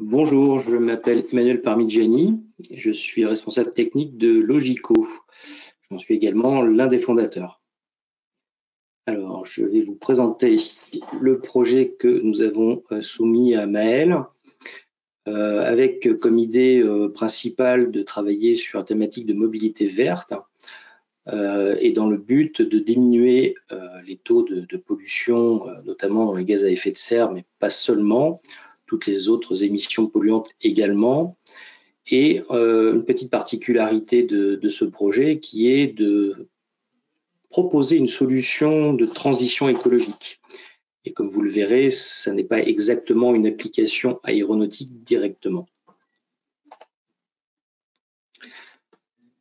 Bonjour, je m'appelle Emmanuel Parmigiani, je suis responsable technique de Logico. J'en suis également l'un des fondateurs. Alors, je vais vous présenter le projet que nous avons euh, soumis à Maël, euh, avec comme idée euh, principale de travailler sur la thématique de mobilité verte et dans le but de diminuer les taux de pollution, notamment dans les gaz à effet de serre, mais pas seulement, toutes les autres émissions polluantes également. Et euh, une petite particularité de, ce projet qui est de proposer une solution de transition écologique. Et comme vous le verrez, ça n'est pas exactement une application aéronautique directement.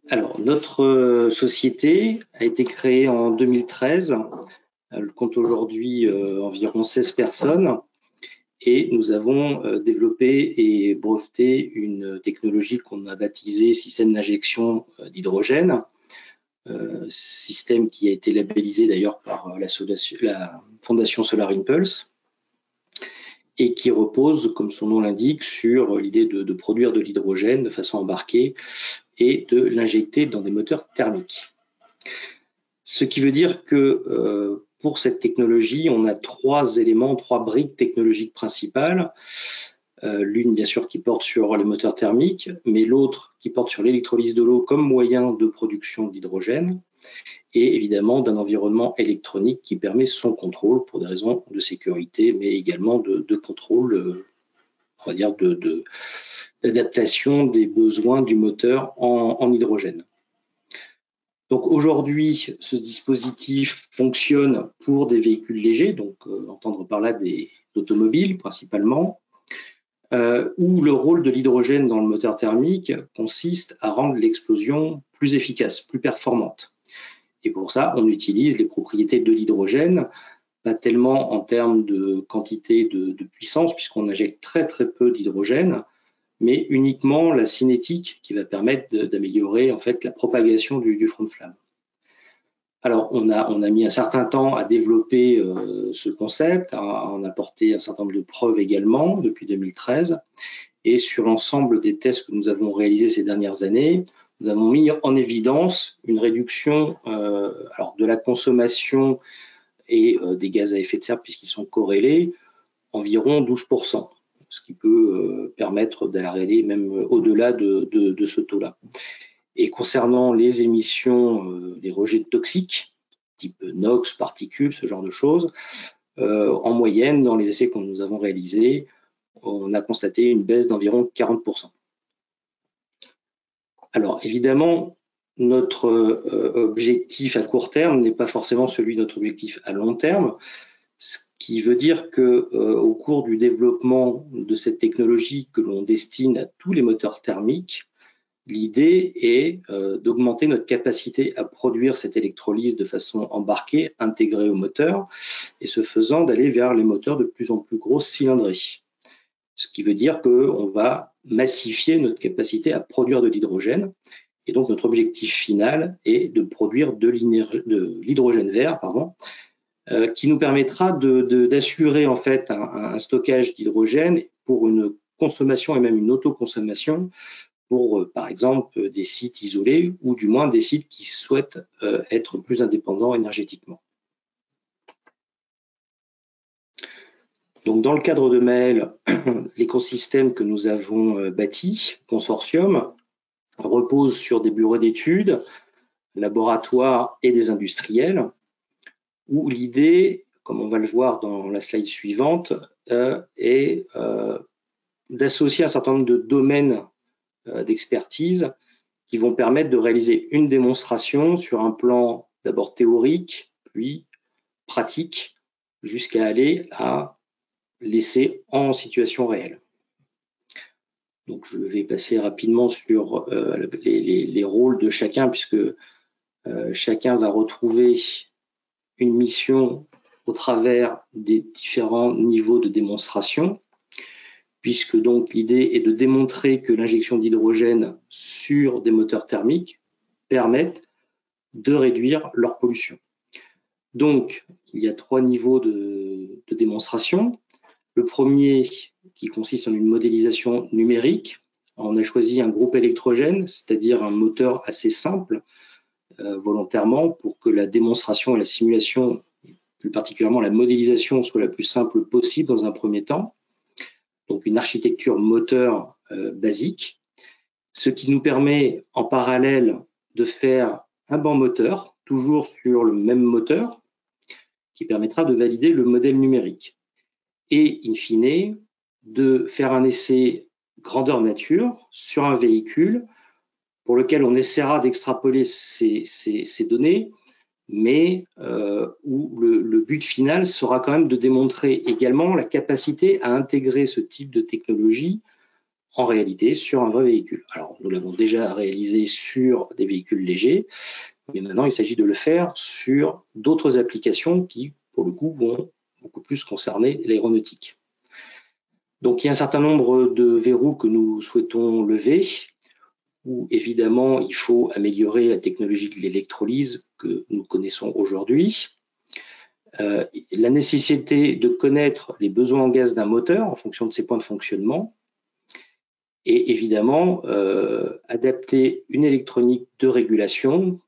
Alors, notre société a été créée en 2013. Elle compte aujourd'hui euh, environ 16 personnes et nous avons euh, développé et breveté une technologie qu'on a baptisée système d'injection euh, d'hydrogène, euh, système qui a été labellisé d'ailleurs par la, Fondation Solar Impulse et qui repose, comme son nom l'indique, sur l'idée de, produire de l'hydrogène de façon embarquée et de l'injecter dans des moteurs thermiques. Ce qui veut dire que pour cette technologie, on a trois éléments, trois briques technologiques principales. Euh, l'une, bien sûr, qui porte sur les moteurs thermiques, mais l'autre qui porte sur l'électrolyse de l'eau comme moyen de production d'hydrogène, et évidemment d'un environnement électronique qui permet son contrôle pour des raisons de sécurité, mais également de, contrôle, euh, on va dire, d'adaptation des besoins du moteur en hydrogène. Donc aujourd'hui, ce dispositif fonctionne pour des véhicules légers, donc euh, entendre par là des automobiles principalement, euh, où le rôle de l'hydrogène dans le moteur thermique consiste à rendre l'explosion plus efficace, plus performante. Et pour ça, on utilise les propriétés de l'hydrogène, pas tellement en termes de quantité de puissance, puisqu'on injecte très très peu d'hydrogène, mais uniquement la cinétique qui va permettre d'améliorer en fait la propagation du, front de flamme. Alors, on a, on a mis un certain temps à développer euh, ce concept, à en apporter un certain nombre de preuves également depuis 2013. Et sur l'ensemble des tests que nous avons réalisés ces dernières années, nous avons mis en évidence une réduction euh, alors de la consommation et euh, des gaz à effet de serre, puisqu'ils sont corrélés, environ 12% ce qui peut euh, permettre d'aller même au-delà de, ce taux-là. Et concernant les émissions, euh, les rejets toxiques, type NOx, particules, ce genre de choses, euh, en moyenne, dans les essais que nous avons réalisés, on a constaté une baisse d'environ 40%. Alors évidemment, notre objectif à court terme n'est pas forcément celui de notre objectif à long terme qui veut dire que euh, au cours du développement de cette technologie que l'on destine à tous les moteurs thermiques, l'idée est euh, d'augmenter notre capacité à produire cette électrolyse de façon embarquée, intégrée au moteur, et ce faisant d'aller vers les moteurs de plus en plus grosses cylindrées. Ce qui veut dire qu'on va massifier notre capacité à produire de l'hydrogène. Et donc notre objectif final est de produire de l'hydrogène vert, pardon, euh, qui nous permettra d'assurer en fait un, stockage d'hydrogène pour une consommation et même une autoconsommation pour, euh, par exemple, des sites isolés ou du moins des sites qui souhaitent euh, être plus indépendants énergétiquement. Donc, dans le cadre de Mail, l'écosystème que nous avons bâti, consortium, repose sur des bureaux d'études, laboratoires et des industriels où l'idée, comme on va le voir dans la slide suivante, euh, est euh, d'associer un certain nombre de domaines euh, d'expertise qui vont permettre de réaliser une démonstration sur un plan d'abord théorique, puis pratique, jusqu'à aller à l'essai en situation réelle. Donc je vais passer rapidement sur les, les, rôles de chacun, puisque chacun va retrouver mission au travers des différents niveaux de démonstration, puisque donc l'idée est de démontrer que l'injection d'hydrogène sur des moteurs thermiques permettent de réduire leur pollution. Donc, il y a trois niveaux de, démonstration. Le premier qui consiste en une modélisation numérique. On a choisi un groupe électrogène, c'est-à-dire un moteur assez simple, volontairement, pour que la démonstration et la simulation, plus particulièrement la modélisation, soit la plus simple possible dans un premier temps. Donc une architecture moteur euh, basique, ce qui nous permet en parallèle de faire un banc moteur, toujours sur le même moteur, qui permettra de valider le modèle numérique. Et, in fine, de faire un essai grandeur nature sur un véhicule pour lequel on essaiera d'extrapoler ces, données, mais euh, où le, le, but final sera quand même de démontrer également la capacité à intégrer ce type de technologie en réalité sur un vrai véhicule. Alors, nous l'avons déjà réalisé sur des véhicules légers, mais maintenant, il s'agit de le faire sur d'autres applications qui, pour le coup, vont beaucoup plus concerner l'aéronautique. Donc, il y a un certain nombre de verrous que nous souhaitons lever, où évidemment, il faut améliorer la technologie de l'électrolyse que nous connaissons aujourd'hui. Euh, la nécessité de connaître les besoins en gaz d'un moteur en fonction de ses points de fonctionnement, et évidemment euh, adapter une électronique de régulation,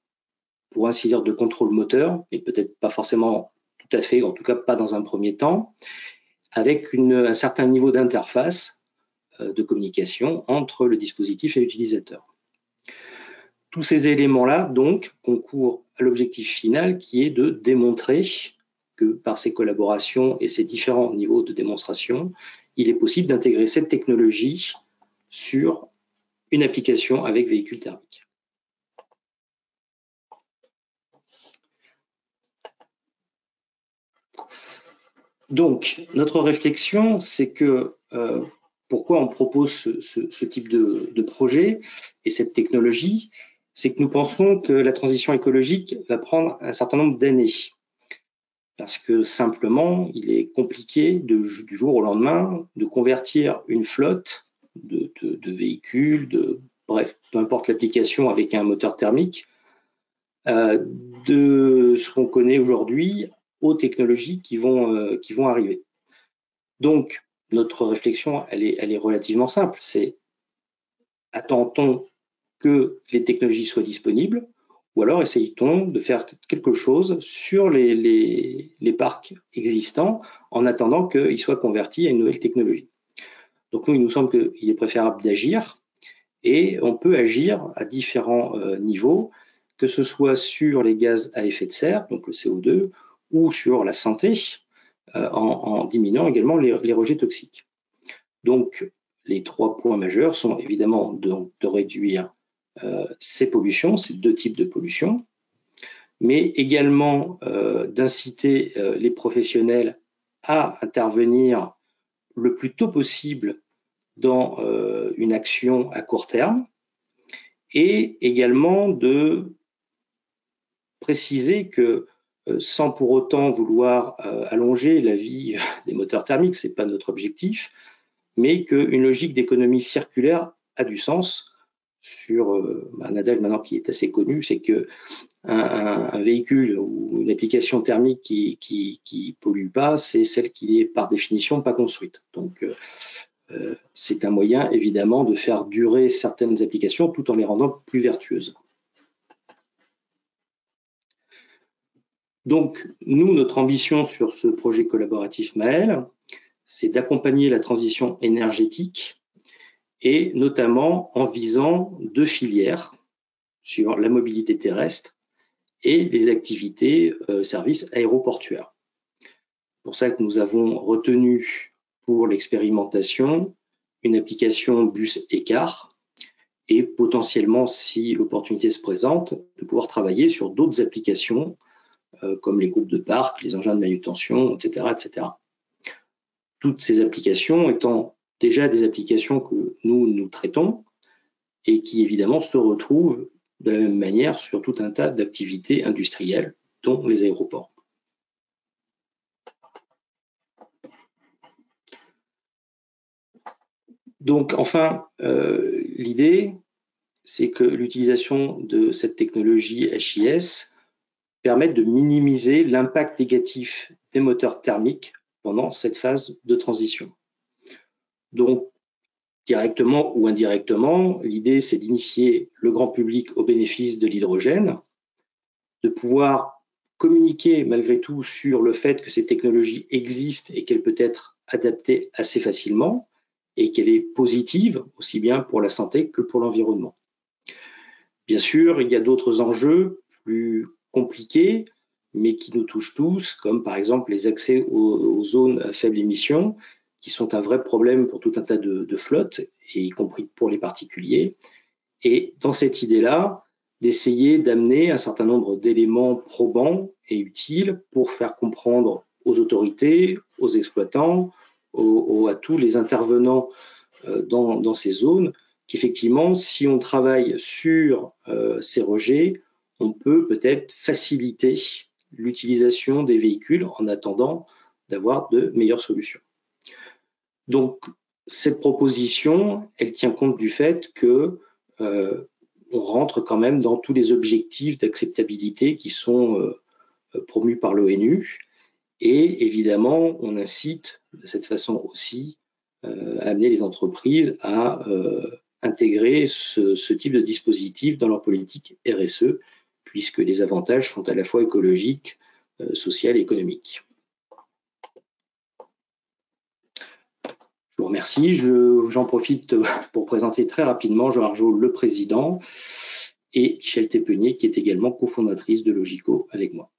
pour ainsi dire de contrôle moteur, mais peut-être pas forcément tout à fait, en tout cas pas dans un premier temps, avec une, un certain niveau d'interface de communication entre le dispositif et l'utilisateur. Tous ces éléments-là, donc, concourent à l'objectif final qui est de démontrer que par ces collaborations et ces différents niveaux de démonstration, il est possible d'intégrer cette technologie sur une application avec véhicule thermique. Donc, notre réflexion, c'est que euh, pourquoi on propose ce, type de, projet et cette technologie, c'est que nous pensons que la transition écologique va prendre un certain nombre d'années. Parce que simplement, il est compliqué du jour au lendemain de convertir une flotte de, véhicules, de, bref, peu importe l'application avec un moteur thermique, euh, de ce qu'on connaît aujourd'hui aux technologies qui vont, euh, qui vont arriver. Donc, notre réflexion, elle est, relativement simple. C'est attend-on que les technologies soient disponibles ou alors essayons de faire quelque chose sur les parcs existants en attendant qu'ils soient convertis à une nouvelle technologie? Donc nous, il nous semble qu'il est préférable d'agir et on peut agir à différents euh, niveaux, que ce soit sur les gaz à effet de serre, donc le CO2, ou sur la santé, euh, en, diminuant également les, rejets toxiques. Donc les trois points majeurs sont évidemment de, réduire euh, ces pollutions, ces deux types de pollution, mais également d'inciter les professionnels à intervenir le plus tôt possible dans euh, une action à court terme et également de préciser que euh, sans pour autant vouloir euh, allonger la vie des moteurs thermiques, ce n'est pas notre objectif, mais qu'une logique d'économie circulaire a du sens sur un adage maintenant qui est assez connu, c'est que un, véhicule ou une application thermique qui, qui, pollue pas, c'est celle qui est par définition pas construite. Donc euh, c'est un moyen évidemment de faire durer certaines applications tout en les rendant plus vertueuses. Donc, nous, notre ambition sur ce projet collaboratif Maël, c'est d'accompagner la transition énergétique et notamment en visant deux filières sur la mobilité terrestre et les activités euh, services aéroportuaires. Pour ça que nous avons retenu pour l'expérimentation une application bus écart et potentiellement, si l'opportunité se présente, de pouvoir travailler sur d'autres applications comme les groupes de parc, les engins de manutention, etc., etc. Toutes ces applications étant déjà des applications que nous, nous traitons et qui évidemment se retrouvent de la même manière sur tout un tas d'activités industrielles, dont les aéroports. Donc, enfin, euh, l'idée, c'est que l'utilisation de cette technologie HIS permette de minimiser l'impact négatif des moteurs thermiques pendant cette phase de transition. Donc, directement ou indirectement, l'idée, c'est d'initier le grand public au bénéfice de l'hydrogène, de pouvoir communiquer malgré tout sur le fait que ces technologies existent et qu'elles peuvent être adaptées assez facilement et qu'elle est positive aussi bien pour la santé que pour l'environnement. Bien sûr, il y a d'autres enjeux plus compliqués, mais qui nous touchent tous, comme par exemple les accès aux, zones à faible émission, qui sont un vrai problème pour tout un tas de, de flottes, et y compris pour les particuliers. Et dans cette idée-là, d'essayer d'amener un certain nombre d'éléments probants et utiles pour faire comprendre aux autorités, aux exploitants, à tous les intervenants euh, dans, ces zones qu'effectivement, si on travaille sur euh, ces rejets, on peut peut-être faciliter l'utilisation des véhicules en attendant d'avoir de meilleures solutions. Donc, cette proposition, elle tient compte du fait que euh, on rentre quand même dans tous les objectifs d'acceptabilité qui sont promus par l'ONU et évidemment, on incite de cette façon aussi euh, à amener les entreprises à euh, intégrer ce, type de dispositif dans leur politique RSE, puisque les avantages sont à la fois écologiques, euh, sociaux et économiques. Je vous remercie. J'en profite pour présenter très rapidement Jean Arjot, le président, et Michel Tépenier, qui est également cofondatrice de Logico avec moi.